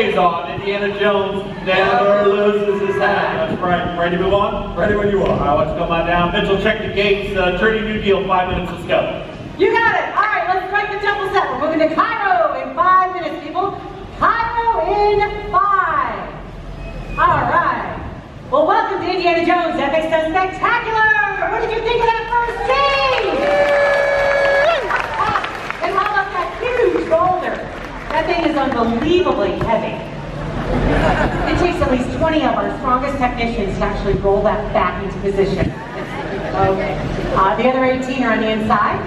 sure stays on. Indiana Jones never loses his hat. That's right. Ready to move on? Ready when you are. right, let's come on down. Mitchell, check the gates. Uh, Trinity New Deal, five minutes. Let's go. You got it. All right, let's break the temple set. We're moving to Cairo in five minutes, people. Cairo in five. All right. Well, welcome to Indiana Jones Epic Stunt Spectacular. What did you think of that first scene? and how about that huge boulder? That thing is unbelievably heavy. It takes at least 20 of our strongest technicians to actually roll that back into position. Okay. Uh, the other 18 are on the inside.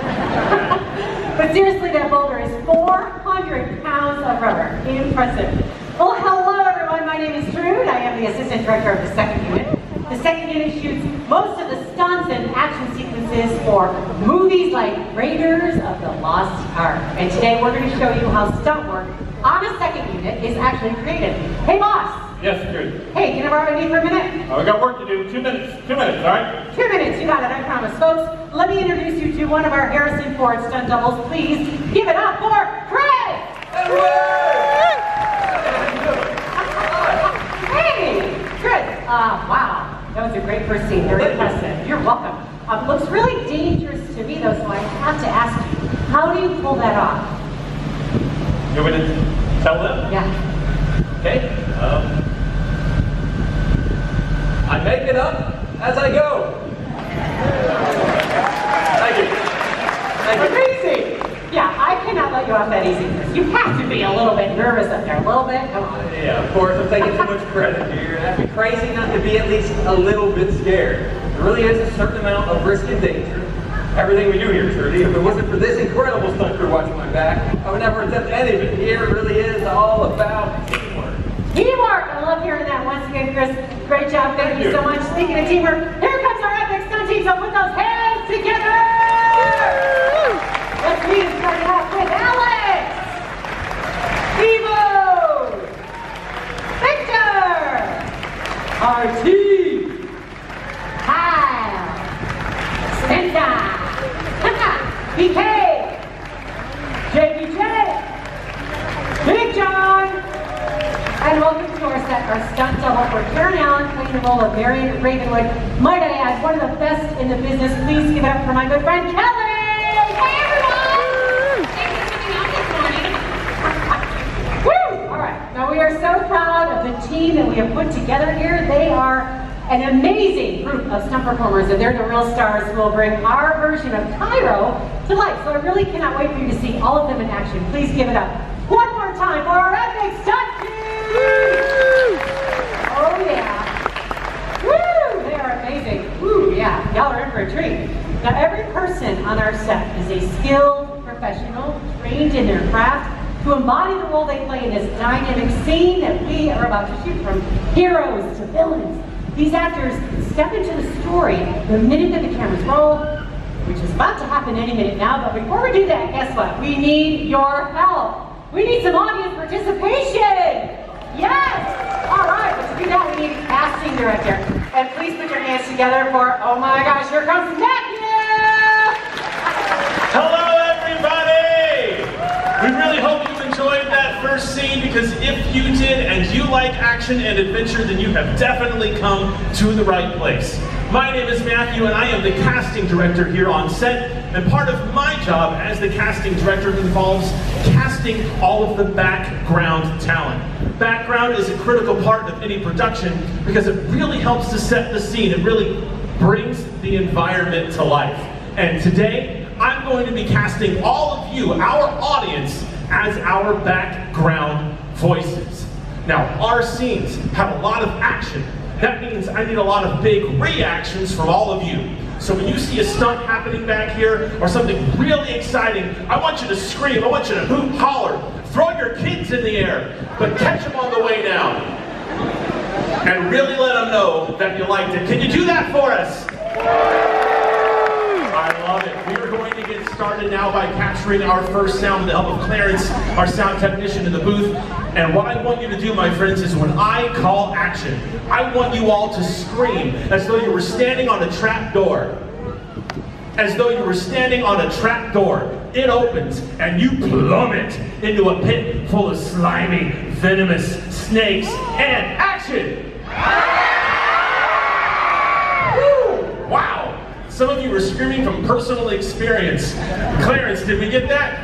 but seriously, that boulder is 400 pounds of rubber. Impressive. Well, hello everyone. My name is Trude. I am the assistant director of the second unit. The second unit shoots most of the stunts and action sequences for movies like Raiders of the Lost Ark. And today we're going to show you how stunt work on a second unit is actually created. Hey boss! Yes, Trudy. Hey, can I borrow you for a minute? Uh, we got work to do. Two minutes. Two minutes, all right? Two minutes, you got it, I promise. Folks, let me introduce you to one of our Harrison Ford stunt doubles. Please give it up for Chris! Hey, Chris. Uh, wow, that was a great first scene. Very impressive. You're welcome. Um, looks really dangerous to me though, so I have to ask you, how do you pull that off? You want me to tell them? Yeah. Okay. Um, I make it up as I go. Thank you. Thank you. Amazing! Yeah, I cannot let you off that easy, You have to be a little bit nervous up there. A little bit? Come on. Yeah, of course, I'm taking too much credit here. It'd be crazy not to be at least a little bit scared. There really is a certain amount of risk and danger. Everything we do here, Trudy, if it wasn't for this incredible stunt crew watching my back, I would never attempt any of it. Here it really is all about teamwork. Teamwork! I love hearing that once again, Chris. Great job. Thank, Thank you you. so much. Speaking of teamwork, here comes our epic stunt team. So put those hands together! Let's meet and start it off with Alex! Evo! Victor! RT! Kyle! Spencer! BK! JBJ! Big John! And welcome to our set, our stunt double for Karen Allen playing the role of Marion Ravenwood. Might I add, one of the best in the business. Please give it up for my good friend Kelly! Hey everyone! Thanks for coming out this morning. Woo! All right, now we are so proud of the team that we have put together here. They are an amazing group of stunt performers, and they're the real stars will bring our version of Cairo to life. So I really cannot wait for you to see all of them in action. Please give it up one more time for our epic stunt team! Oh yeah. Woo! They are amazing. Woo, yeah. Y'all are in for a treat. Now every person on our set is a skilled professional, trained in their craft, to embody the role they play in this dynamic scene that we are about to shoot from heroes to villains. These actors step into the story the minute that the cameras roll, which is about to happen any minute now, but before we do that, guess what? We need your help. We need some audience participation. Yes! All right, but to do that, we need a casting director. And please put your hands together for, oh my gosh, here comes Matthew! Hello, everybody! We really hope you enjoyed that first scene because if you did and you like action and adventure, then you have definitely come to the right place. My name is Matthew and I am the casting director here on set. And part of my job as the casting director involves casting all of the background talent. Background is a critical part of any production because it really helps to set the scene. It really brings the environment to life. And today, I'm going to be casting all of you, our audience, as our background voices. Now, our scenes have a lot of action. That means I need a lot of big reactions from all of you. So when you see a stunt happening back here or something really exciting, I want you to scream, I want you to hoot, holler, throw your kids in the air, but catch them on the way down. And really let them know that you liked it. Can you do that for us? I love it. We are going to get started now by capturing our first sound with the help of Clarence, our sound technician in the booth. And what I want you to do, my friends, is when I call action, I want you all to scream as though you were standing on a trap door. as though you were standing on a trap door. It opens and you plummet into a pit full of slimy, venomous snakes and action! Some of you were screaming from personal experience. Clarence, did we get that?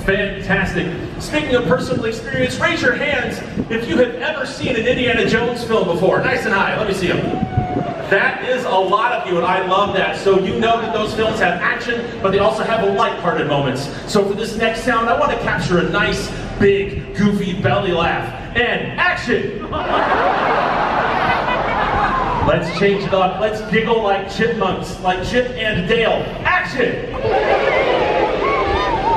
Fantastic. Speaking of personal experience, raise your hands if you have ever seen an Indiana Jones film before. Nice and high. Let me see them. That is a lot of you, and I love that. So you know that those films have action, but they also have light-hearted moments. So for this next sound, I want to capture a nice, big, goofy belly laugh. And action! Let's change it up. Let's giggle like chipmunks, like Chip and Dale. Action!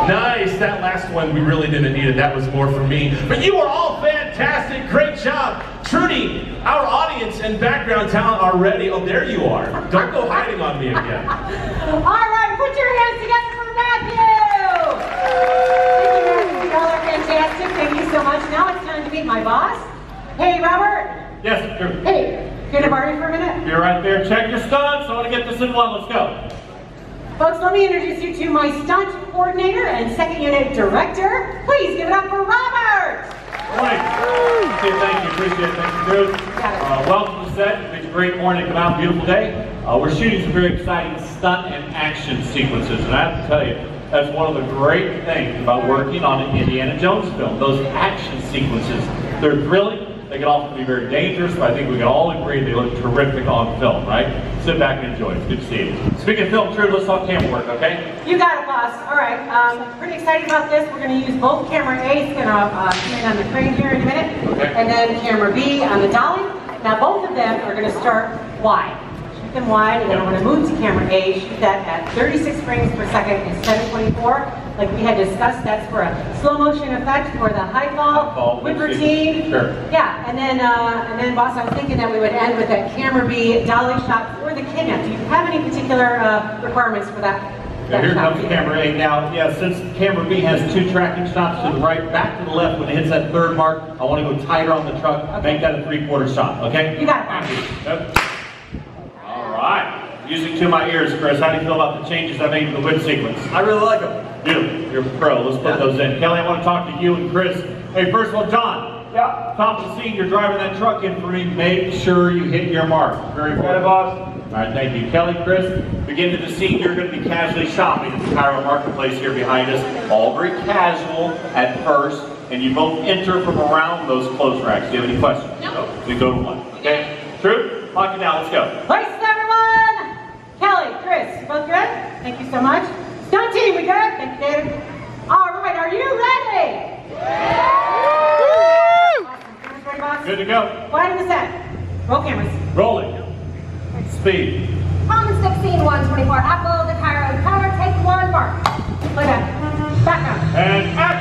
Nice. That last one we really didn't need it. That was more for me. But you are all fantastic. Great job. Trudy, our audience and background talent are ready. Oh, there you are. Don't go hiding on me again. All right, put your hands together for Matthew. Thank you, Matthew. Y'all are fantastic. Thank you so much. Now it's time to meet my boss. Hey, Robert. Yes, you're, Hey, here to borrow you for a minute? you're right there. Check your stunts. I want to get this in one. Let's go. Folks, let me introduce you to my stunt coordinator and second unit director. Please give it up for Robert. Morning. Okay, thank you. Appreciate it. Thank you, Drew. Uh, welcome to the set. It's a great morning. Come out. Beautiful day. Uh, we're shooting some very exciting stunt and action sequences. And I have to tell you, that's one of the great things about working on an Indiana Jones film. Those action sequences, they're thrilling. They can often be very dangerous, but I think we can all agree they look terrific on film, right? Sit back and enjoy. It's good to see you. Speaking of film, Drew, let's talk camera work, okay? You got it, boss. All right. Um, pretty excited about this. We're going to use both camera A. It's going to uh, come in on the crane here in a minute. Okay. And then camera B on the dolly. Now, both of them are going to start wide. Them wide, and then we're going to move to camera A. Shoot that at 36 frames per second instead of 24. Like we had discussed, that's for a slow motion effect for the high fall, whip routine. Sure. Yeah, and then, uh, and then, boss, I was thinking that we would end with that camera B dolly shot for the kidnap. Do you have any particular uh, requirements for that? Now, here comes camera A. Now, yeah, since camera B has two tracking shots to the right, back to the left when it hits that third mark, I want to go tighter on the truck, Okay. make that a three-quarter shot, okay? You got it. Yep. All right. Music to my ears, Chris. How do you feel about the changes I made to the whip sequence? I really like them. Beautiful. You're a pro. Let's put Yeah. those in. Kelly, I want to talk to you and Chris. Hey, first of all, John. Yeah. Top of the scene, you're driving that truck in for me. Make sure you hit your mark. Very important. boss. All right, thank you. Kelly, Chris, begin to the scene. You're going to be casually shopping at the Cairo Marketplace here behind us. All very casual at first, and you both enter from around those clothes racks. Do you have any questions? No. We go to one. Okay? True? Lock it down. Let's go. Places, everyone! Kelly, Chris, both good? Thank you so much. Stunt team, we good? Thank you, David. All right, are you ready? Awesome. Cameras ready, boss? Good to go. Quiet in the set. Roll cameras. Rolling. Speed. Common 16, 124, Apple, the Cairo, Tower, take one, mark. Playback. Background. And action!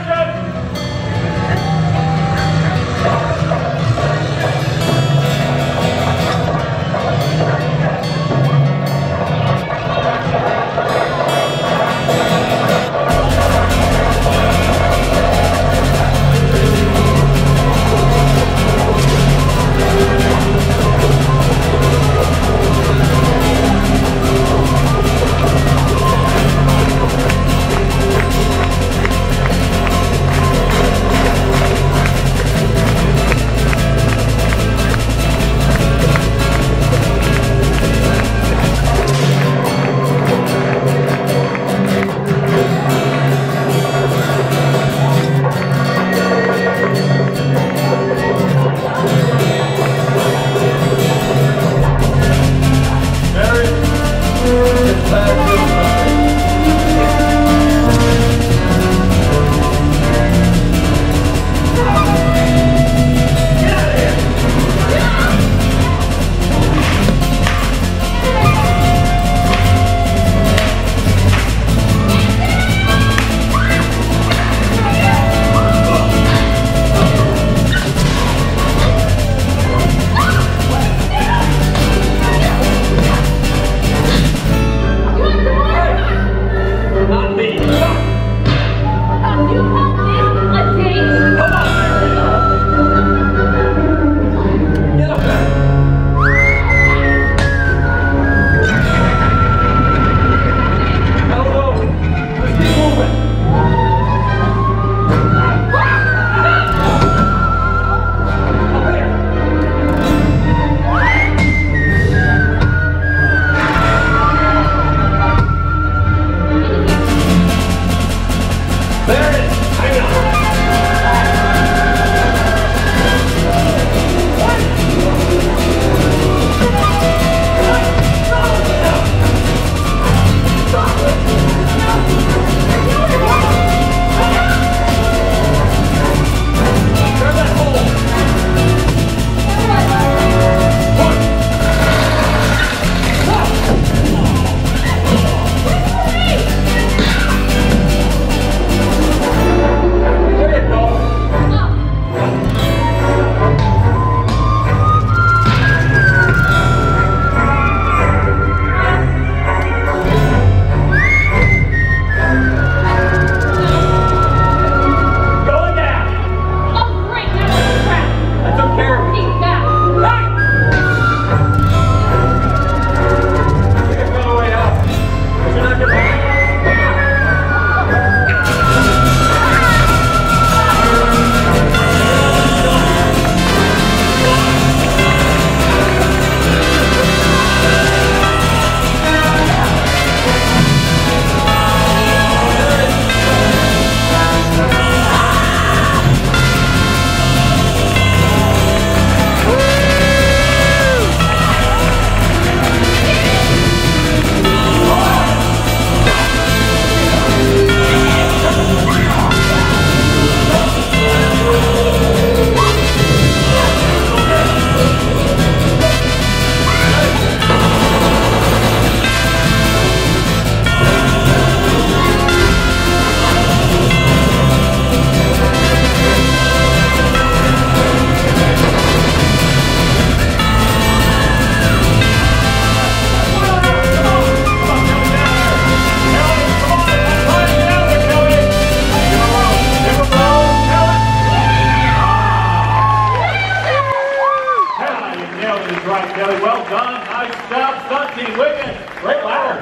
is right, Kelly. Well done. Nice job, stunt team. Wigan, great ladder.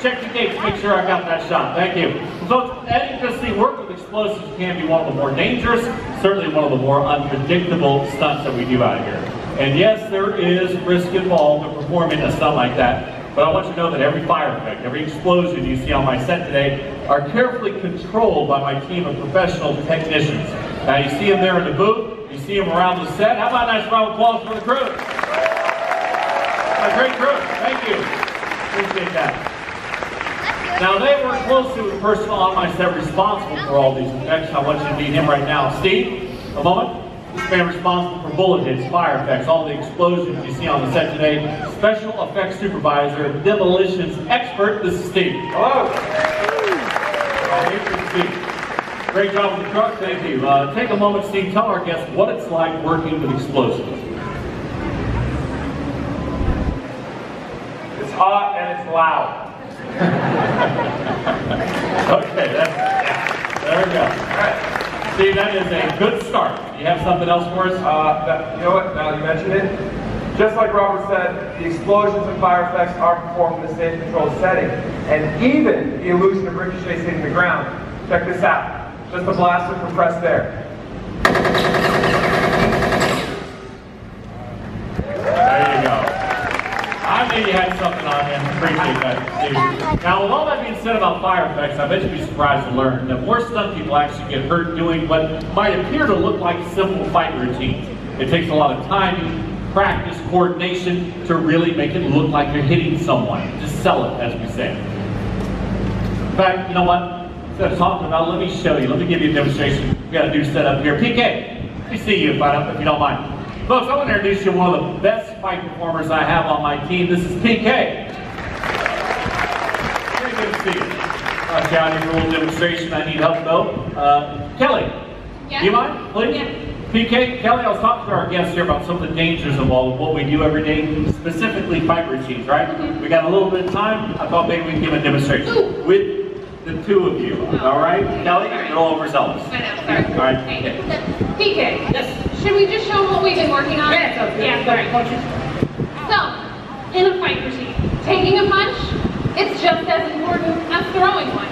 Check the gates, make sure I got that shot. Thank you. Folks, as you see, work with explosives can be one of the more dangerous, certainly one of the more unpredictable stunts that we do out here. And yes, there is risk involved in performing a stunt like that, but I want you to know that every fire effect, every explosion you see on my set today are carefully controlled by my team of professional technicians. Now you see them there in the booth, you see them around the set. How about a nice round of applause for the crew? A great crew, thank you. Appreciate that. Now they work closely with the person on my set responsible for all these effects. I want you to meet him right now. Steve, a moment. This man responsible for bullet hits, fire effects, all the explosions you see on the set today. Special effects supervisor, demolitions expert. This is Steve. Hello. Here's Steve. Great job with the truck, thank you. Uh, take a moment, Steve, tell our guests what it's like working with explosives. It's loud. Okay, that's, yeah, there we go. All right. Steve, that is a good start. You have something else for us? Uh, that, you know what? Now you mentioned it. Just like Robert said, the explosions and fire effects are performed in a safe controlled setting. And even the illusion of ricochets hitting the ground. Check this out. Just a blast of compressed air. There you go. I knew you had something on him. Appreciate that, Steve. Now, with all that being said about fire effects, I bet you'd be surprised to learn that more stunt people actually get hurt doing what might appear to look like simple fight routines. It takes a lot of timing, practice, coordination to really make it look like you're hitting someone. Just sell it, as we say. In fact, you know what? Instead of talking about, let me show you. Let me give you a demonstration. We got a new setup here. PK, let me see you I don't, if you don't mind. Folks, I want to introduce you to one of the best fight performers I have on my team. This is PK. Very good to see you. A little demonstration. I need help though. Uh, Kelly, Yes? do you mind, please? Yes. PK, Kelly, I was talking to our guests here about some of the dangers of all of what we do every day, specifically fight routines, right? Mhm. We got a little bit of time. I thought maybe we could give a demonstration Ooh. with the two of you. All right, Kelly, you're a little overzealous. I know, sorry. All right. PK, should we just show them what we've been working on? Yeah, sounds good. Yeah, sorry. So, in a fight routine, taking a punch, it's just as important as throwing one.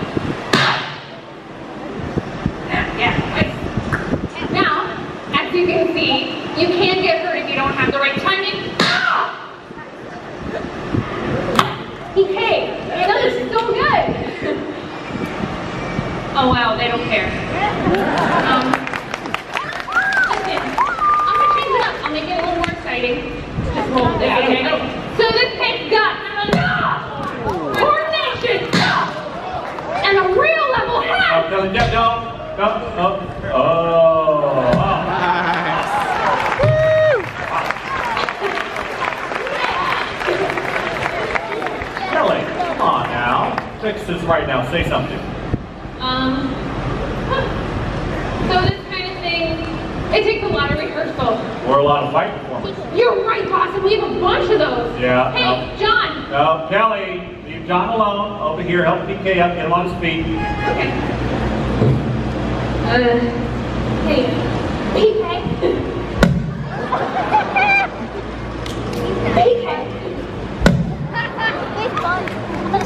Yeah, right. Now, as you can see, you can get hurt if you don't have the right timing. Ah! PK, that is so good. oh wow, they don't care. Um, listen, I'm gonna change it up. I'll make it a little more exciting. Just hold it, okay? So this takes guts, coordination, and a real level Oh, head. Kelly, no, no, no, no. Oh, oh. Kelly, come on now. Right now. Say something. Um, so this kind of thing, it takes a lot of rehearsal. Or a lot of fight performance. You're right, boss, and we have a bunch of those. Yeah, Hey, John. No, Kelly, leave John alone. Over here, help PK up, get him on his feet. Okay. Uh, hey, PK. PK.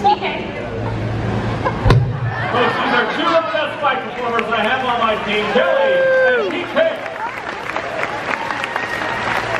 PK. Folks, these are two of the best fight performers I have on my team, Kelly and PK.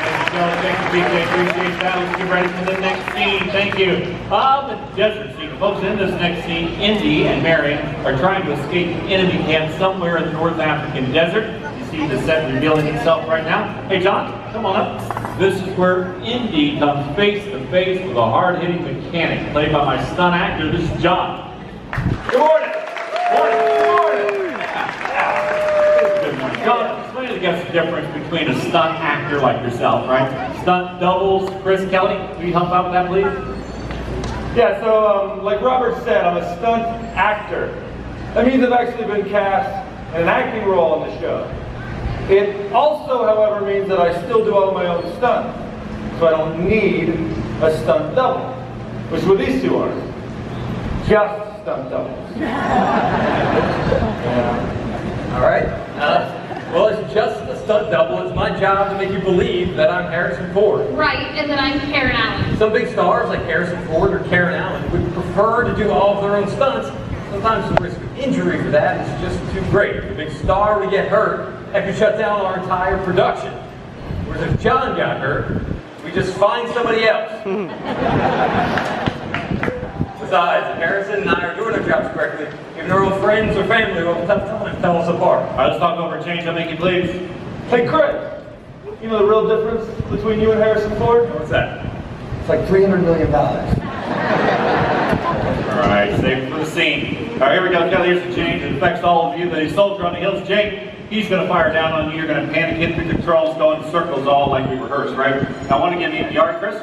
Thank you, Kelly. Thank you, PK. Appreciate that. Let's get ready for the next scene. Thank you. Ah, the desert scene. Folks, in this next scene, Indy and Marion are trying to escape enemy camp somewhere in the North African desert. You see the set revealing itself right now. Hey, John, come on up. This is where Indy comes face to face with a hard-hitting mechanic, played by my stunt actor. This is John. Good morning. Morning. Good morning. Yeah, yeah. Good morning. To the difference between a stunt actor like yourself, right? Stunt doubles. Chris Kelly, will you help out with that, please? Yeah, so um, like Robert said, I'm a stunt actor. That means I've actually been cast in an acting role on the show. It also, however, means that I still do all my own stunts. So I don't need a stunt double, which what these two are. Just stunt doubles. Yeah. All right. Uh, well, it's just a stunt double. It's my job to make you believe that I'm Harrison Ford. Right, and that I'm Karen Allen. Some big stars like Harrison Ford or Karen Allen would prefer to do all of their own stunts, Sometimes the risk of injury for that is just too great. If a big star would get hurt, that could shut down our entire production. Whereas if John got hurt, we just find somebody else. Besides, if Harrison and I are doing our jobs correctly, even our old friends or family will have a tough time tell us apart. All right, let's talk over a change up, make you please. Hey, Craig, you know the real difference between you and Harrison Ford? What's that? It's like $300 million. All right, save it for the scene. All right, here we go, Kelly. Here's the change. It affects all of you. The soldier on the hills, Jake, he's going to fire down on you. You're going to panic, hit the controls, go in circles all like we rehearsed, right? I want to get the, you all right, Chris?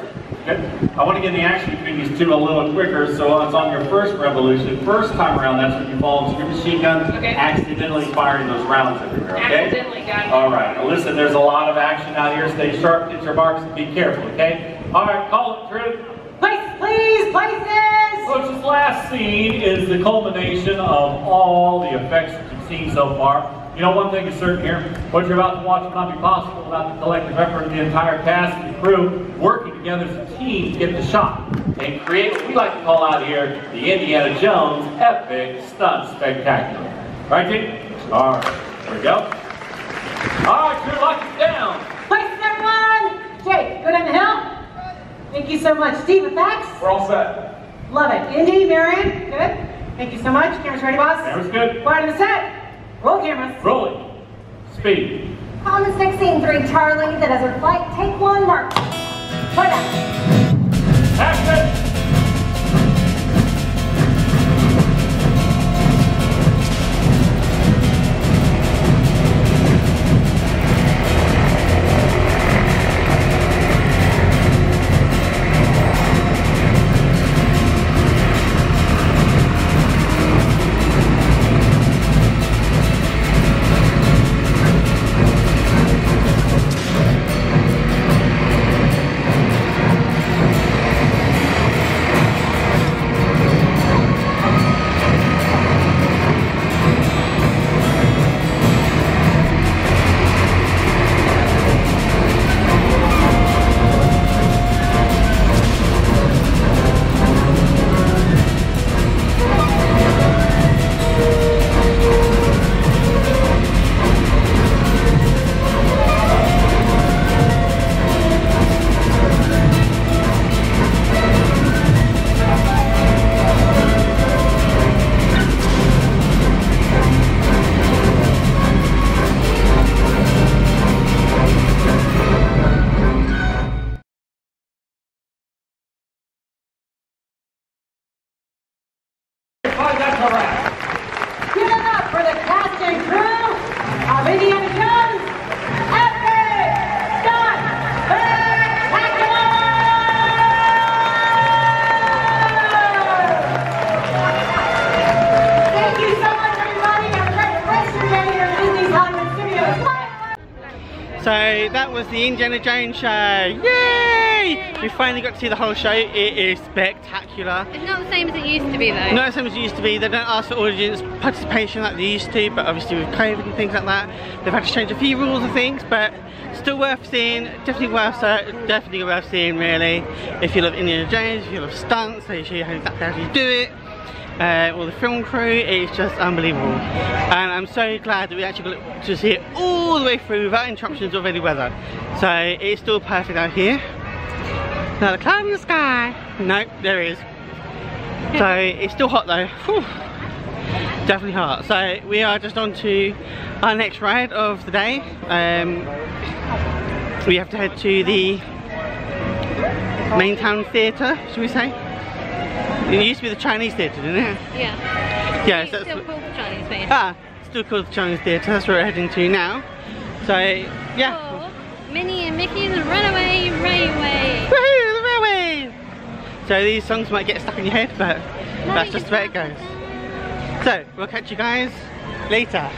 Good. I want to get the action between these two a little quicker, so it's on your first revolution. First time around, that's when you fall into your machine gun, Okay. accidentally firing those rounds everywhere, okay? Accidentally, got it. All right, now listen, there's a lot of action out here. Stay sharp, get your marks, and be careful, okay? All right, call it, Drew. Place, please, places! Folks, this last scene is the culmination of all the effects that you've seen so far. You know, one thing is certain here, what you're about to watch will not be possible without the collective effort of the entire cast and crew working together as a team to get the shot and create what we like to call out here the Indiana Jones Epic Stunt Spectacular. Right, Jake? All right, here we go. All right, crew, lock it down. Places, everyone! Jake, go down the hill. Thank you so much. Steve, effects? We're all set. Love it. Indy, Marion, good. Thank you so much. Cameras ready, boss? Camera's good. Quiet on the set. Roll cameras. Rolling. Speed. Common 16, 3 Charlie, the desert flight, take one, mark. Play back. That was the Indiana Jones show. Yay! We finally got to see the whole show. It is spectacular. It's not the same as it used to be though. Not the same as it used to be. They don't ask for audience participation like they used to, but obviously with COVID and things like that, they've had to change a few rules and things, but still worth seeing. Definitely worth definitely worth seeing really. If you love Indiana Jones, if you love stunts, they show you how exactly how you do it. Uh, or the film crew, it's just unbelievable. And I'm so glad that we actually got to see it all the way through without interruptions of any weather. So it's still perfect out here. now a cloud in the sky. Nope, there is. So it's still hot though. Whew. Definitely hot. So we are just on to our next ride of the day. Um, we have to head to the main town theatre, should we say? It used to be the Chinese theatre, didn't it? Yeah. Yeah, It's so still called the Chinese face. ah, still called the Chinese theatre. That's where we're heading to now. So yeah. Oh, Minnie and Mickey's Runaway Railway. Woohoo, the railway! So these songs might get stuck in your head, but that's just the way it goes. So we'll catch you guys later.